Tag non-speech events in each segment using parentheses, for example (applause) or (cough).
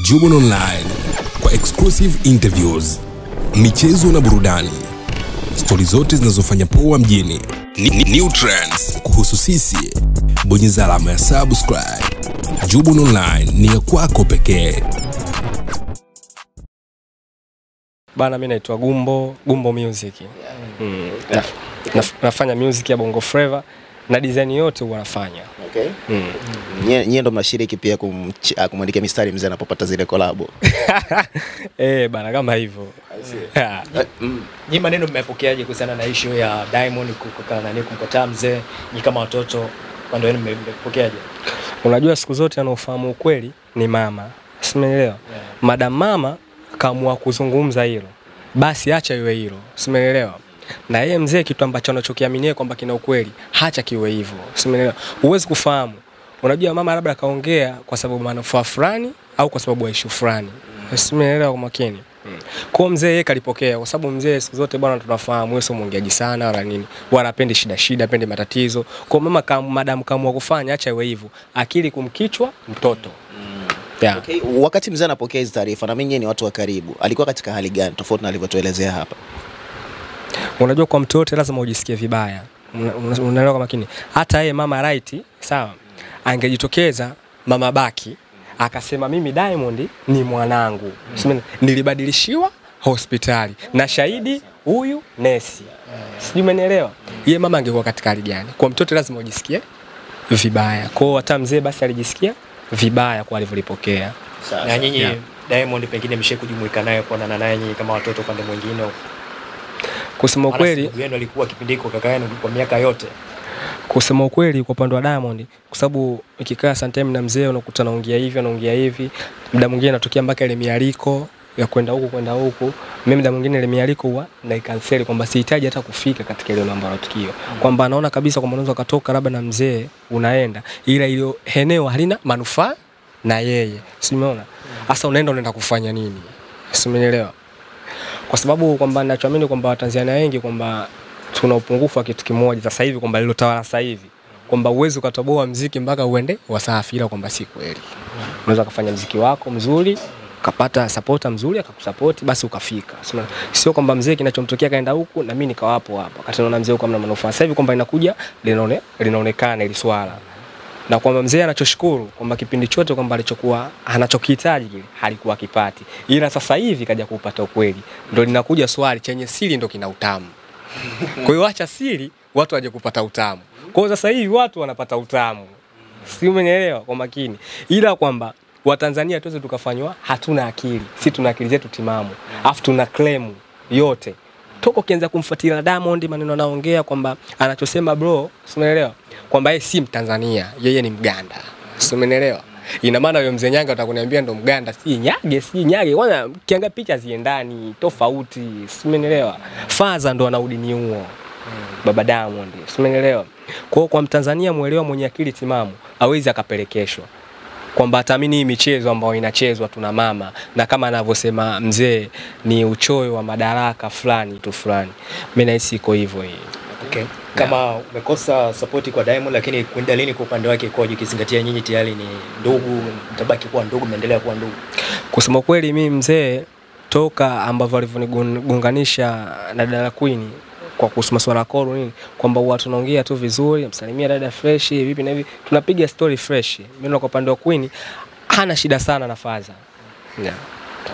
Jubon Online kwa exclusive interviews, michezo na burudani, stori zote zinazofanya poa mjini, Ni- ni- new trends kuhusu sisi. Bonyeza alama ya subscribe. Jubon Online ni ya kwako pekee. Bana, mi naitwa Gumbo, Gumbo Music. Yeah. Mm. yeah. na, nafanya music ya Bongo Flava na design yote wanafanya. Okay. Mm. Nyie nyie ndo mnashiriki pia ah, kumwandikia mistari mzee anapopata zile kolabo. (laughs) Eh, bana kama hivyo. Ah. Nyi maneno mmepokeaje kuhusiana na issue ya Diamond nani kumkataa mzee? Nyi kama watoto kwa wenu mmepokeaje? Unajua siku zote anaofahamu ukweli ni mama. Simeelewa? Madam mama kaamua kuzungumza hilo, basi acha iwe hilo. Simeelewa? Na yeye mzee, kitu ambacho anachokiaminia kwamba kina ukweli, hacha kiwe hivyo. Simeelewa? Huwezi kufahamu. Unajua mama labda akaongea kwa sababu manufaa fulani au kwa sababu ya ishu fulani. Simeelewa kwa makini. Kwa mzee yeye kalipokea kwa sababu mzee siku zote bwana tunafahamu wewe sio mwongeaji sana wala nini. Wala apende shida shida, apende matatizo. Kwa mama kam, madam kaamua kufanya acha iwe hivyo. Akili kumkichwa mtoto. Yeah. Okay. Wakati mzee anapokea hizi taarifa na mimi ni watu wa karibu, alikuwa katika hali gani tofauti na alivyotuelezea hapa? Unajua kwa mtu yote lazima ujisikie vibaya. Una- una- Unaelewa kwa makini. Hata yeye mama right, sawa? Angejitokeza mama baki akasema mimi Diamond ni mwanangu. mm. nilibadilishiwa hospitali na shahidi huyu nesi. Sijui umenielewa? Yeye mama angekuwa katika hali gani? Kwa mtoto lazima ujisikie vibaya. Kwa hiyo hata mzee basi alijisikia vibaya kwa alivyolipokea. Na nyinyi Yeah. Diamond pengine mshe kujumuika naye kuonana naye nyinyi kama watoto upande mwingine. Kusema kweli, ukweli, alikuwa kipindi hiko kaka yenu kwa miaka yote. kusema ukweli kwa upande wa Diamond, kwa sababu ikikaa sometime na mzee unakuta naongea hivi anaongea hivi, muda mwingine anatokea mpaka ile mialiko ya kwenda huku kwenda huku. Mimi muda mwingine ile mialiko huwa na cancel kwamba sihitaji hata kufika katika ile namba ya tukio, kwamba anaona kabisa kwamba unaweza ukatoka labda na mzee unaenda, ila ile eneo halina manufaa na yeye, si umeona? Sasa unaenda unaenda kufanya nini? Si umeelewa? Kwa sababu kwamba ninachoamini kwamba Watanzania wengi kwamba tuna upungufu wa kitu kimoja sasa hivi kwamba lilotawala sasa hivi kwamba uwezi ukatoboa mziki mpaka uende Wasafi, ila kwamba si kweli. Unaweza kufanya mziki wako mzuri kapata supporter mzuri akakusapoti basi ukafika. Sio- kwamba mzee kinachomtokea kaenda huku na mimi nikawapo hapa. Wakati naona mzee huko hamna manufaa. Sasa hivi kwamba inakuja linaone, linaonekana ile swala na kwamba mzee anachoshukuru kwamba kipindi chote kwamba alichokuwa anachokihitaji kile halikuwa kipati, ila sasa hivi kaja kuupata ukweli, ndo linakuja swali chenye siri ndo kina utamu. Kwa hiyo acha siri, watu waje kupata utamu. Kwa hiyo sasa hivi watu wanapata utamu, si umenielewa kwa makini, ila kwamba Watanzania tuweze tukafanywa hatuna akili, si tuna akili zetu timamu, afu tuna claim yote toka ukianza kumfuatilia Diamond maneno anaongea kwamba anachosema bro, umeelewa kwamba yeye si Mtanzania, yeye ni Mganda, umeelewa? Ina maana huyo mzee Nyanga utakuniambia ndo Mganda, si Nyage, si Nyage. Kwanza kianga picha ziendani tofauti, si umeelewa? Faza ndo ana udini huo baba Diamond, simenelewa? Kwa kwa Mtanzania mwelewa mwenye akili timamu awezi akapelekeshwa kwamba ataamini hii michezo ambayo inachezwa tuna mama na kama anavyosema mzee ni uchoyo wa madaraka fulani tu fulani. Mimi nahisi iko hivyo hii. Okay. Kama yeah. umekosa support kwa Diamond lakini kwenda lini kwa upande wake ikoje ukizingatia nyinyi tayari ni ndugu, mtabaki kuwa ndugu, mnaendelea kuwa ndugu. Kusema kweli mimi mzee toka ambavyo alivyonigunganisha na dada Queen kwa kuhusu masuala ya koro nini kwamba huwa tunaongea tu vizuri, msalimia dada fresh vipi na hivi, tunapiga story fresh. Mimi kwa upande wa Queen hana shida sana na Faza. Yeah.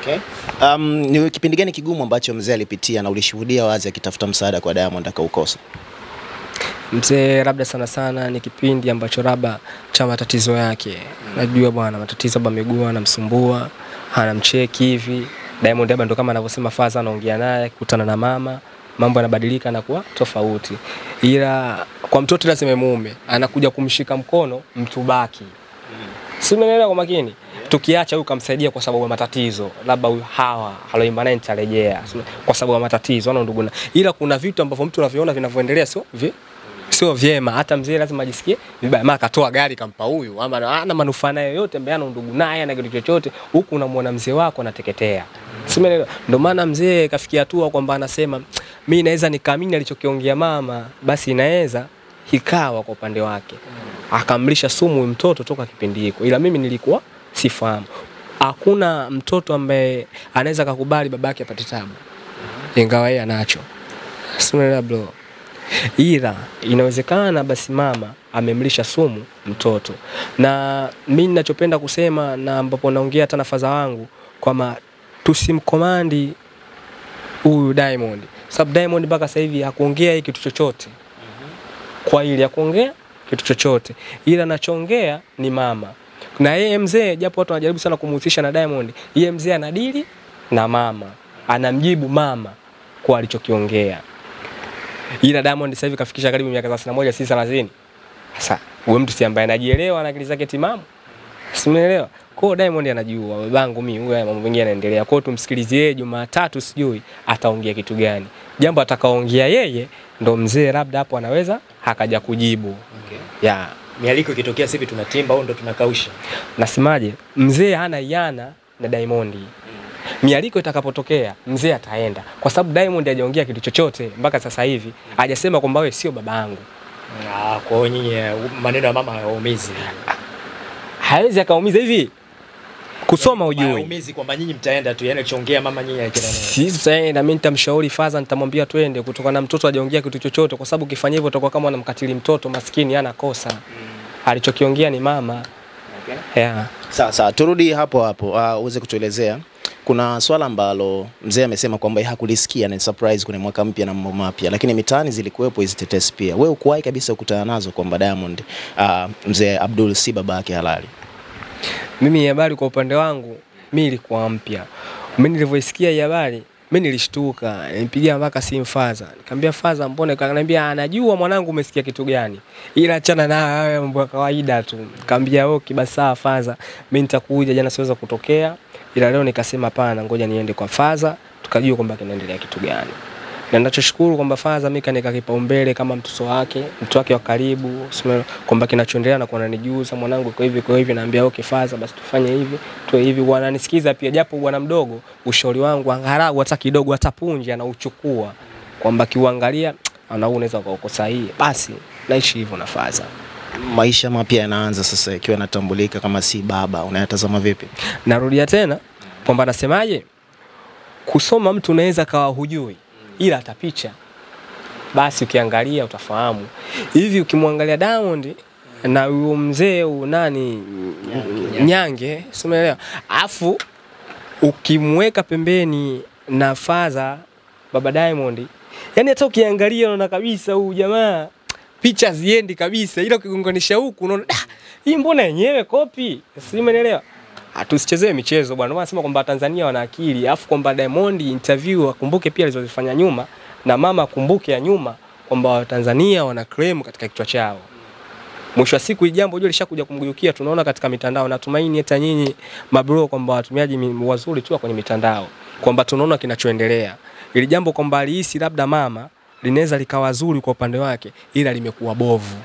Okay. Um, ni kipindi gani kigumu ambacho mzee alipitia na ulishuhudia wazi akitafuta msaada kwa Diamond akaukosa? mzee labda sana sana ni kipindi ambacho labda cha matatizo yake najua bwana matatizo labda miguu anamsumbua anamcheki hivi Diamond labda ndo kama anavyosema Faza anaongea naye kukutana na mama mambo yanabadilika na kuwa tofauti. Ila kwa mtoto lazima mume anakuja kumshika mkono mtu baki. Si umeelewa kwa makini? Tukiacha huyu kamsaidia kwa sababu ya matatizo labda huyu hawa aloimba naye nitarejea. Kwa sababu ya matatizo ana ndugu na ila kuna vitu ambavyo mtu anaviona vinavyoendelea sio vi, sio vyema. Hata mzee lazima ajisikie vibaya. Maana akatoa gari kampa huyu ama ana manufaa naye yoyote ambaye ana ndugu naye ana kitu chochote huku unamwona mzee wako anateketea. Si umeelewa ndio maana mzee kafikia hatua kwamba anasema mimi naweza nikaamini alichokiongea mama basi inaweza ikawa kwa upande wake. Akamlisha sumu mtoto toka kipindi hiko, ila mimi nilikuwa sifahamu. hakuna mtoto ambaye anaweza kakubali babake apate tabu, ingawa yeye anacho. Simuelewa bro, ila inawezekana basi mama amemlisha sumu mtoto, na mi ninachopenda kusema na ambapo naongea hata na faza wangu kwamba tusimkomandi huyu Diamond, sababu Diamond mpaka sasa hivi hakuongea hii kitu chochote. Kwa ili ya kuongea kitu chochote, ila anachoongea ni mama. Na yeye mzee, japo watu wanajaribu sana kumhusisha na Diamond, yeye mzee anadili na mama, anamjibu mama kwa alichokiongea, ila Diamond sasa hivi kafikisha karibu miaka 31 si 30. Sasa wewe mtu si ambaye anajielewa na akili zake timamu, simeelewa kwa hiyo Diamond anajua babangu mimi haya mambo mengine yanaendelea. Kwa hiyo tumsikilizie Jumatatu sijui ataongea kitu gani. Jambo atakaoongea yeye ndo mzee labda hapo anaweza hakaja kujibu. Okay. Ya, Mialiko ikitokea sasa tunatimba au ndo tunakausha? nasemaje? Mzee hana yana na Diamond. Mialiko itakapotokea mzee ataenda kwa sababu Diamond hajaongea kitu chochote mpaka sasa hivi. Hajasema kwamba wewe sio babangu. Ah, kwa hiyo nyinyi eh, maneno ya mama hayaumizi. Hawezi akaumiza hivi kusoma ujui. Hayaumizi kwamba nyinyi mtaenda tu, yani chongea mama nyinyi. Sisi tutaenda, mimi nitamshauri Faza, nitamwambia twende, kutokana na mtoto hajaongea kitu chochote, kwa sababu ukifanya hivyo utakuwa kama unamkatili mtoto maskini, ana kosa. Alichokiongea ni mama. okay. Yeah. Sawa sawa, turudi hapo hapo uweze uh, kutuelezea kuna swala ambalo mzee amesema kwamba yeye hakulisikia na ni surprise kwenye mwaka mpya na mambo mapya, lakini mitaani zilikuwepo hizi tetesi pia. Wewe ukuwahi kabisa kukutana nazo kwamba Diamond uh, mzee Abdul si baba yake halali? Mimi habari kwa upande wangu mimi ilikuwa mpya. Mimi nilivyoisikia hii habari mimi nilishtuka, nilimpigia mpaka simu Faza. Nikamwambia Faza, mbona Akaniambia anajua mwanangu umesikia kitu gani? Ila achana na hayo mambo ya kawaida tu. Nikamwambia okay, basi sawa Faza, mimi nitakuja, jana siweza kutokea. Ila leo nikasema hapana, ngoja niende kwa Faza tukajua kwamba kinaendelea kitu gani. Na ninachoshukuru kwamba Faza mimi kanika kipaumbele kama mtoto wake, mtoto wake wa karibu, kwamba kinachoendelea na kuona nijuza mwanangu kwa hivi kwa hivi, naambia okay Faza, basi tufanye hivi, tuwe hivi. Wananisikiza pia, japo bwana mdogo, ushauri wangu angalau hata kidogo, hata punje anauchukua kwamba kiuangalia anaona unaweza uko sahihi, basi naishi hivyo na Faza. Maisha mapya yanaanza sasa, ikiwa anatambulika kama si baba, unayatazama vipi? Narudia tena kwamba nasemaje, kusoma mtu unaweza kawa hujui, ila hata picha basi ukiangalia utafahamu. Hivi ukimwangalia Diamond na huyo mzee nani Nyange, simeelewa? Afu ukimweka pembeni na Faza baba Diamond, yani hata ukiangalia unaona kabisa huyu jamaa picha ziendi kabisa, ila ukigonganisha huku unaona "Ah, hii mbona yenyewe kopi, si umeelewa? Tusichezee michezo bwana. Maana kwamba Tanzania wana akili, afu kwamba Diamond interview akumbuke pia alizozifanya nyuma na mama akumbuke ya nyuma kwamba Watanzania wana claim katika kichwa chao. Mwisho wa siku hili jambo jua lishakuja kumgeukia, tunaona katika mitandao. Natumaini hata nyinyi mabro kwamba watumiaji wazuri tu kwenye mitandao kwamba tunaona kinachoendelea. Ili jambo kwamba alihisi labda mama linaweza likawa zuri kwa upande wake, ila limekuwa bovu.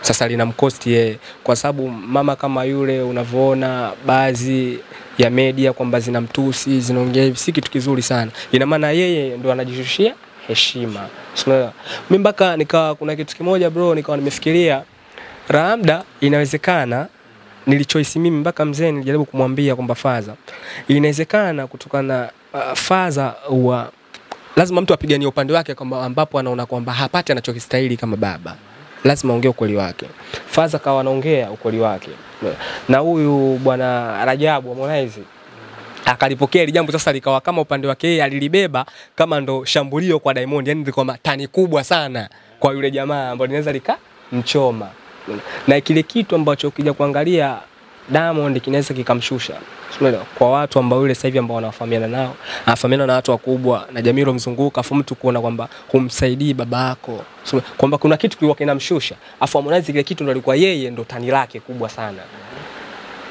Sasa linamkosti yeye, kwa sababu mama kama yule unavyoona baadhi ya media kwamba zinamtusi zinaongea hivi, si kitu kizuri sana. Ina maana yeye ndo anajishushia heshima. Unaelewa? Mimi mpaka nikawa kuna kitu kimoja bro, nikawa nimefikiria labda inawezekana nilichoisi mimi mpaka mzee nilijaribu kumwambia kwamba Faza, inawezekana kutokana uh, Faza wa lazima mtu apiganie upande wake kwamba ambapo anaona kwamba hapati anachokistahili kama baba, lazima aongee ukweli wake. Faza kawa anaongea ukweli wake, na huyu bwana Rajabu Harmonize akalipokea hili jambo sasa, likawa kama upande wake yeye alilibeba kama ndo shambulio kwa Diamond, yani kwa matani kubwa sana kwa yule jamaa ambao linaweza likamchoma, na kile kitu ambacho ukija kuangalia Diamond kinaweza kikamshusha. Unaelewa? kwa watu ambao yule sasa hivi ambao wanafahamiana nao, anafahamiana na watu wakubwa na jamii ilomzunguka, afu mtu kuona kwamba humsaidii baba yako, kwamba kuna kitu kilikuwa kinamshusha, afu Harmonize kile kitu ndo alikuwa yeye ndo tani lake kubwa sana.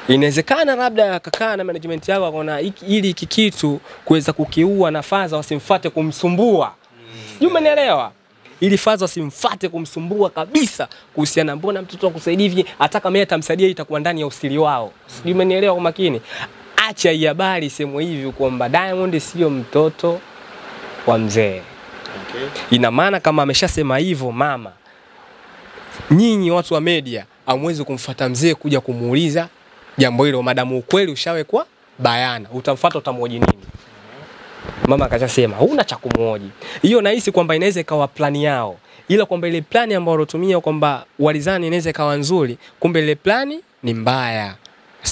Inawezekana labda akakaa na management yao akaona ili hiki kitu kuweza kukiua na Faza wasimfate kumsumbua, sijui umenielewa, ili Faza asimfate kumsumbua kabisa kuhusiana, mbona mtoto akusaidia hivi, hata kama yeye atamsaidia itakuwa ndani ya usiri wao, sijui umenielewa kwa makini. Acha hii habari isemwe hivi kwamba Diamond sio mtoto wa mzee. Okay. Ina maana kama ameshasema hivyo mama, nyinyi watu wa media amwezi kumfata mzee kuja kumuuliza jambo hilo, madamu ukweli ushawekwa bayana, utamfuata utamhoji nini? Mama akashasema huna cha kumhoji. Hiyo nahisi kwamba inaweza ikawa plani yao, ila kwamba ile plani ambayo walotumia kwamba walizani inaweza ikawa nzuri, kumbe ile plani ni mbaya.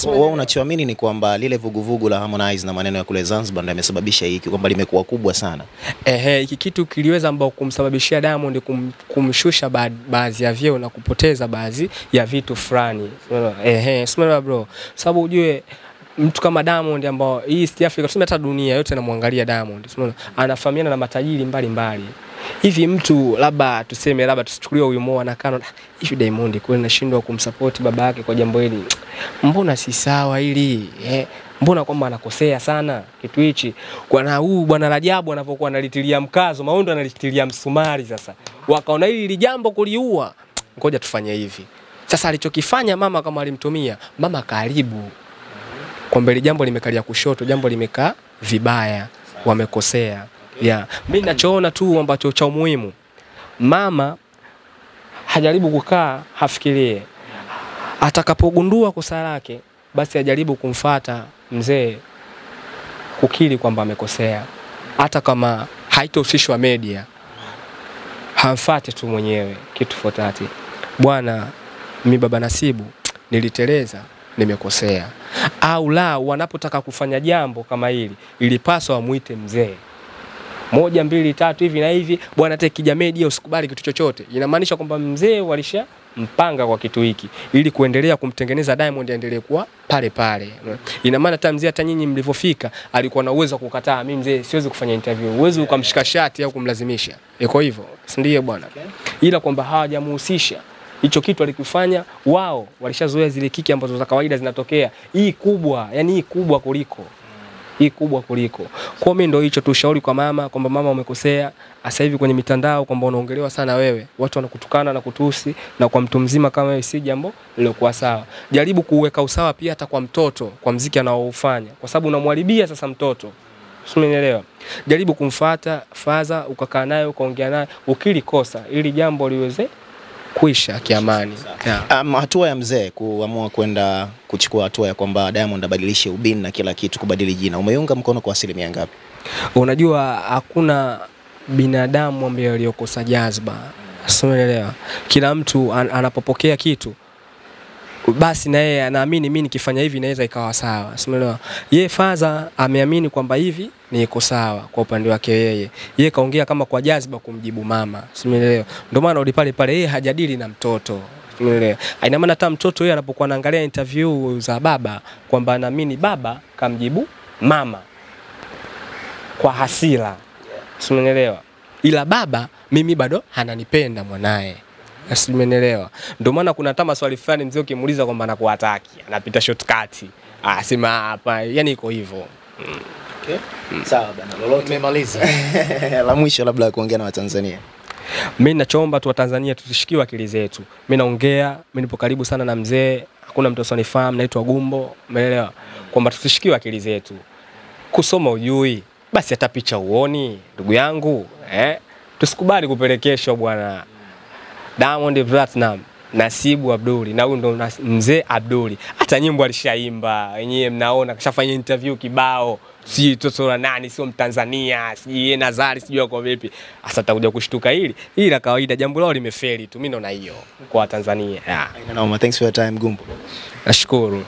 Wewe unachoamini ni kwamba lile vuguvugu la Harmonize na maneno ya kule Zanzibar ndio yamesababisha hiki kwamba limekuwa kubwa sana. Ehe, hiki kitu kiliweza ambao kumsababishia Diamond kum, kumshusha ba, baadhi ya vyeo na kupoteza baadhi ya vitu fulani. Ehe, umeelewa bro? Sababu ujue mtu kama Diamond ambao hii East Africa tuseme hata dunia yote inamwangalia Diamond. unaona, Anafahamiana na matajiri mbalimbali. Hivi mtu labda tuseme labda tusichukulie huyu Moa na Kano, hivi Diamond kweli nashindwa kumsupport baba yake kwa jambo hili. Mbona si sawa hili? Eh, mbona kwamba anakosea sana kitu hichi kwa na huu bwana Rajabu anapokuwa analitilia mkazo Maondo analitilia msumari sasa wakaona hili li jambo kuliua ngoja tufanye hivi sasa alichokifanya mama kama alimtumia mama karibu kwamba ile jambo limekalia kushoto jambo limekaa vibaya wamekosea. Yeah. Mimi ninachoona tu ambacho cha umuhimu. Mama hajaribu kukaa hafikirie. Atakapogundua kosa lake basi ajaribu kumfata mzee kukiri kwamba amekosea, hata kama haitohusishwa media, hamfate tu mwenyewe kitu fotati, bwana, mi baba Nasibu niliteleza, nimekosea. Au la, wanapotaka kufanya jambo kama hili, ilipaswa wamwite mzee moja mbili tatu hivi na hivi, bwana, teki jamedi, media usikubali kitu chochote. Inamaanisha kwamba mzee walisha mpanga kwa kitu hiki ili kuendelea kumtengeneza Diamond aendelee kuwa pale pale. Ina maana hata mzee, hata nyinyi mlivyofika, alikuwa na uwezo wa kukataa, mimi mzee siwezi kufanya interview. Uwezo ukamshika shati au kumlazimisha, iko hivyo, si ndiye bwana? Ila kwamba hawajamuhusisha hicho kitu alikifanya wao, walishazoea zile kiki ambazo za kawaida zinatokea. Hii kubwa, yani hii kubwa kuliko hii kubwa kuliko. Kwa mimi ndio hicho tu ushauri kwa mama kwamba mama umekosea. Sasa hivi kwenye mitandao kwamba unaongelewa sana wewe, watu wanakutukana na kutusi, na kwa mtu mzima kama wewe si jambo lilokuwa sawa. Jaribu kuweka usawa pia hata kwa mtoto, kwa mziki anaoufanya, kwa sababu unamharibia sasa mtoto. Umenielewa? Jaribu kumfata faza, ukakaa naye ukaongea naye, ukili kosa ili jambo liweze kuisha kiamani. Yeah. Um, hatua ya mzee kuamua kwenda kuchukua hatua ya kwamba Diamond abadilishe ubini na kila kitu, kubadili jina, umeunga mkono kwa asilimia ngapi? Unajua hakuna binadamu ambaye aliyokosa jazba, simeelewa. Kila mtu an, anapopokea kitu basi na yeye anaamini mimi nikifanya hivi inaweza ikawa sawa, Simelewa. Ye Faza ameamini kwamba hivi ni iko sawa kwa upande wake yeye. Yeye kaongea kama kwa jazba kumjibu mama, Simelewa. Ndio maana uli pale pale, yeye hajadili na mtoto Simelewa. Ina maana hata mtoto yeye anapokuwa anaangalia interview za baba kwamba anaamini baba kamjibu mama kwa hasira, Simelewa. Ila baba mimi bado hananipenda mwanaye, si umeelewa? Ndio maana kuna hata maswali fulani mzee ukimuuliza kwamba anakuataki, anapita shortcut, asema hapa, yani iko hivyo. Sawa bana, lolote nimemaliza. (laughs) la mwisho labda kuongea na Watanzania. Mimi ninachoomba tu Watanzania tushikiwe akili zetu. Mimi naongea, mimi nipo karibu sana na mzee, hakuna mtu asonifahamu, naitwa Gumbo, umeelewa? Kwamba tusishikiwe akili zetu. Kusoma ujui, basi hata picha uoni, ndugu yangu, eh? Tusikubali kupelekeshwa bwana. Diamond Platinum, Nasibu Abduli na huyu ndo mzee Abduli. Hata nyimbo alishaimba, wenyewe mnaona kashafanya interview kibao. Si toto la nani sio Mtanzania, si yeye Nazari sijui yuko vipi. Sasa takuja kushtuka hili. Hili la kawaida jambo lao limefeli tu. Mimi naona hiyo kwa Tanzania. Yeah. Thanks for your time Gumbo. Nashukuru.